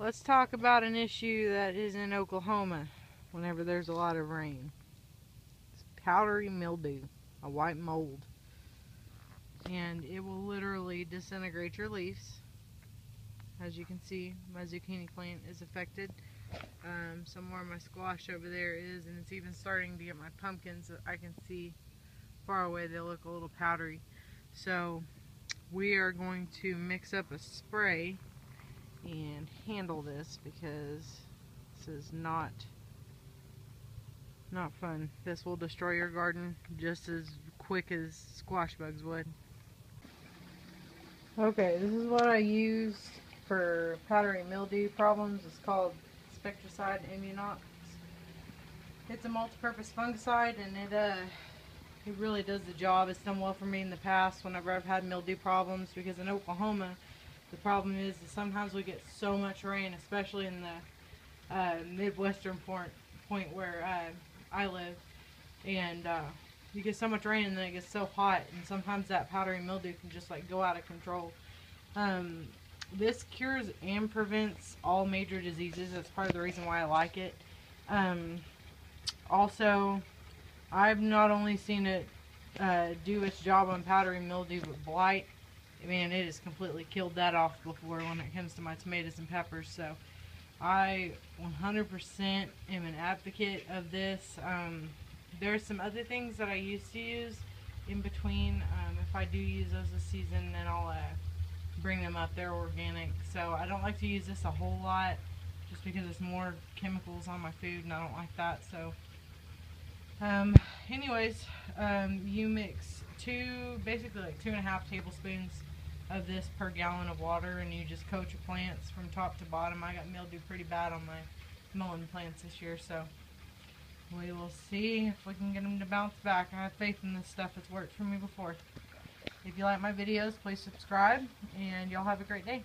let's talk about an issue that is in Oklahoma whenever there's a lot of rain. It's powdery mildew, a white mold. And it will literally disintegrate your leaves. As you can see, my zucchini plant is affected. Um, some more of my squash over there is, and it's even starting to get my pumpkins. I can see far away they look a little powdery. So we are going to mix up a spray and handle this because this is not not fun. This will destroy your garden just as quick as squash bugs would. Okay, this is what I use for powdery mildew problems. It's called Spectracide Immunox. It's a multi-purpose fungicide and it uh it really does the job. It's done well for me in the past whenever I've had mildew problems because in Oklahoma the problem is that sometimes we get so much rain, especially in the uh, midwestern point, point where uh, I live, and uh, you get so much rain and then it gets so hot, and sometimes that powdery mildew can just like go out of control. Um, this cures and prevents all major diseases. That's part of the reason why I like it. Um, also, I've not only seen it uh, do its job on powdery mildew, but blight. Man, it has completely killed that off before when it comes to my tomatoes and peppers. So I 100% am an advocate of this. Um, there are some other things that I used to use in between. Um, if I do use those this season, then I'll uh, bring them up. They're organic. So I don't like to use this a whole lot just because it's more chemicals on my food and I don't like that. So um, anyways, um, you mix two, basically like two and a half tablespoons of this per gallon of water and you just coat your plants from top to bottom. I got mildew pretty bad on my mullein plants this year, so we will see if we can get them to bounce back. I have faith in this stuff. It's worked for me before. If you like my videos, please subscribe, and y'all have a great day.